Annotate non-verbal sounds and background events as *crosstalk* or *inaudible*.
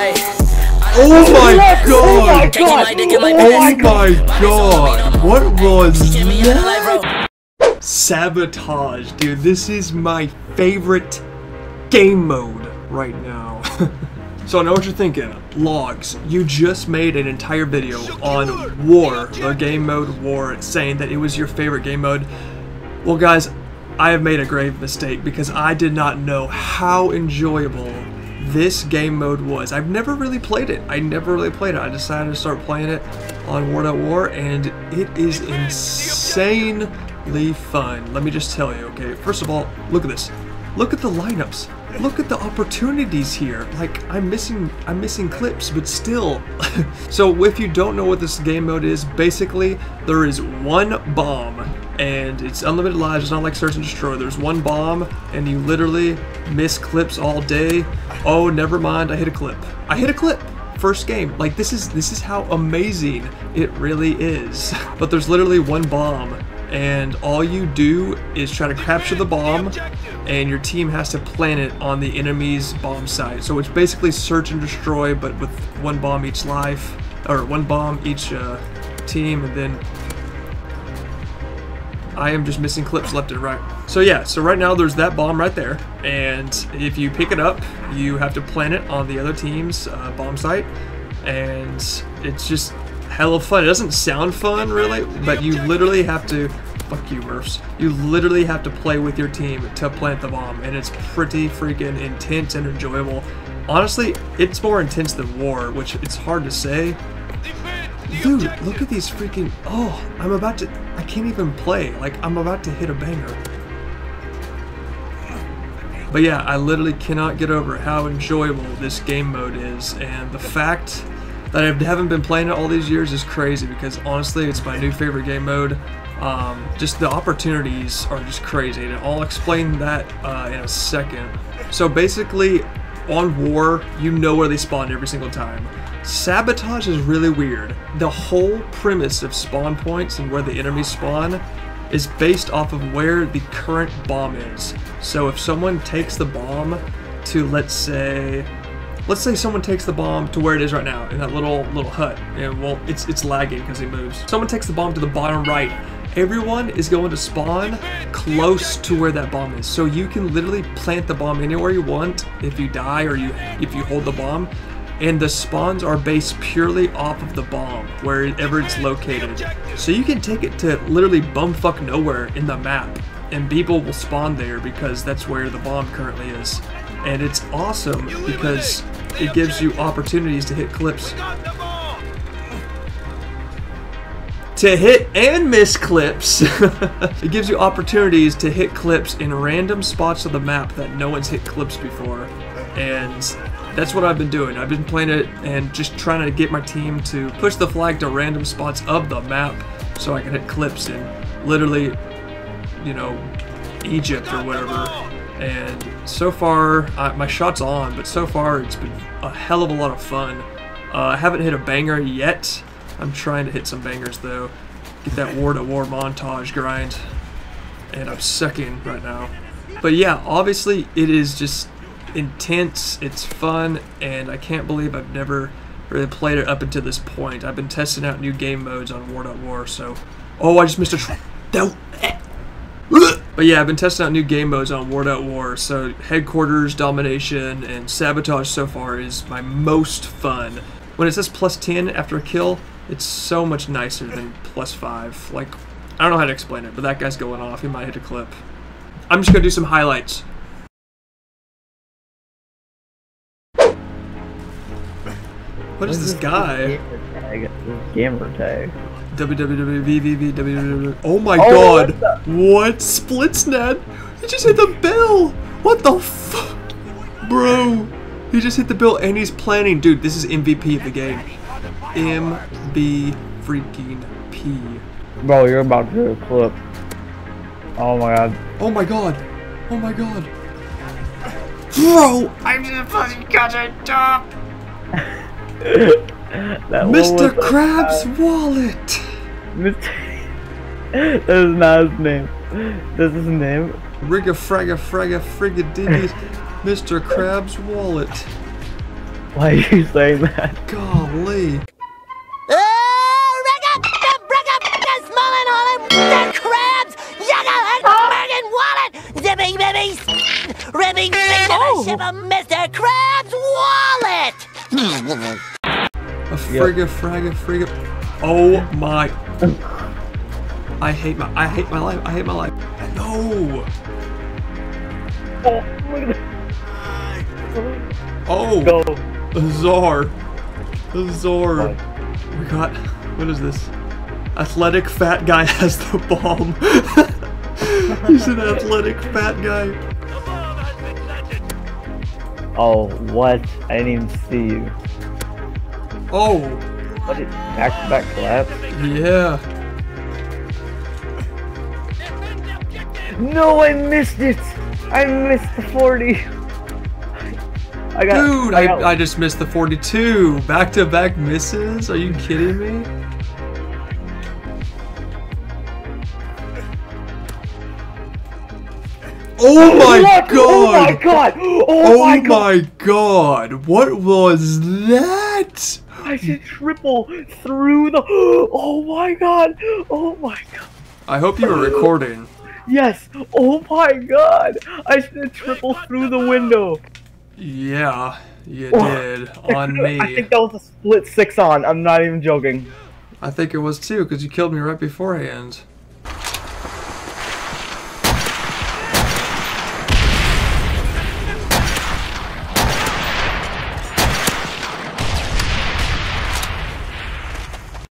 Oh my god! Oh my god! Oh what was that? Sabotage, dude. This is my favorite game mode right now. *laughs* so I know what you're thinking. Logz, you just made an entire video on War, the game mode War, saying that it was your favorite game mode. Well guys, I have made a grave mistake because I did not know how enjoyable this game mode was. I've never really played it. I never really played it. I decided to start playing it on War War and it is insanely fun. Let me just tell you, okay? First of all, look at this. Look at the lineups. Look at the opportunities here. Like I'm missing I'm missing clips, but still. *laughs* so if you don't know what this game mode is, basically there is one bomb and it's unlimited lives. It's not like search and destroy. There's one bomb and you literally miss clips all day. Oh, never mind. I hit a clip. I hit a clip first game like this is this is how amazing it really is *laughs* but there's literally one bomb and all you do is try to capture the bomb and your team has to plant it on the enemy's bomb site. So it's basically search and destroy but with one bomb each life or one bomb each uh, team and then I am just missing clips left and right. So yeah, so right now there's that bomb right there and if you pick it up you have to plant it on the other team's uh, bomb site and it's just hella fun. It doesn't sound fun, really, but you literally have to... Fuck you, Murphs. You literally have to play with your team to plant the bomb, and it's pretty freaking intense and enjoyable. Honestly, it's more intense than war, which it's hard to say. Dude, look at these freaking... Oh, I'm about to... I can't even play. Like, I'm about to hit a banger. But yeah, I literally cannot get over how enjoyable this game mode is, and the fact that I haven't been playing it all these years is crazy because honestly, it's my new favorite game mode. Um, just the opportunities are just crazy, and I'll explain that uh, in a second. So basically, on War, you know where they spawn every single time. Sabotage is really weird. The whole premise of spawn points and where the enemies spawn is based off of where the current bomb is. So if someone takes the bomb to, let's say, let's say someone takes the bomb to where it is right now in that little little hut and well it's it's lagging because it moves someone takes the bomb to the bottom right everyone is going to spawn close to where that bomb is. So you can literally plant the bomb anywhere you want if you die or you if you hold the bomb. And the spawns are based purely off of the bomb wherever it's located. So you can take it to literally bumfuck nowhere in the map and people will spawn there because that's where the bomb currently is. And it's awesome because it gives you opportunities to hit clips. To hit and miss clips. *laughs* it gives you opportunities to hit clips in random spots of the map that no one's hit clips before. And that's what I've been doing. I've been playing it and just trying to get my team to push the flag to random spots of the map so I can hit clips in literally, you know, Egypt or whatever and so far, uh, my shot's on, but so far it's been a hell of a lot of fun. Uh, I haven't hit a banger yet. I'm trying to hit some bangers though. Get that war to war montage grind. And I'm sucking right now. But yeah, obviously it is just intense, it's fun, and I can't believe I've never really played it up until this point. I've been testing out new game modes on War War, so... Oh, I just missed a... But yeah, I've been testing out new game modes on War War, so Headquarters, Domination, and Sabotage so far is my most fun. When it says plus 10 after a kill, it's so much nicer than plus 5. Like, I don't know how to explain it, but that guy's going off. He might hit a clip. I'm just going to do some highlights. What is this guy? Gamer tag. Oh my oh, god! What, what? Splitsnet? He just hit the bill! What the fuck? Bro! He just hit the bill and he's planning. Dude, this is MVP of the game. MB freaking P. Bro, you're about to clip. Oh my god. Oh my god. Oh my god. Bro! I'm just fucking got a top! *laughs* Mr. Krabs' wallet! *laughs* That is not his name. That's his name. Rigga fragga fragga frigga *laughs* Mr. Krabs' wallet. Why are you saying that? Golly. Ribbing thing of a ship of Mr. Krabs' wallet. A frigga fragga frigga. Oh my. I hate my I hate my life. I hate my life. No. Oh, look at that. Oh. Go. Azar. Azar. What? We got. What is this? Athletic fat guy *laughs* has the bomb. *laughs* He's an athletic fat guy. Oh, what? I didn't even see you. Oh. What? Is, back to back collapse? Yeah. No, I missed it. I missed the 40. I got. Dude, I, I, I just missed the 42. Back to back misses? Are you kidding me? Oh, oh my What? god! Oh my god! Oh, Oh my my god! god! What was that? I should triple through the. Oh my god! Oh my god! I hope you were recording. Yes! Oh my god! I should triple through the window. Yeah, you Oh. did. On *laughs* me. I think that was a split six on. I'm not even joking. I think it was too, because you killed me right beforehand.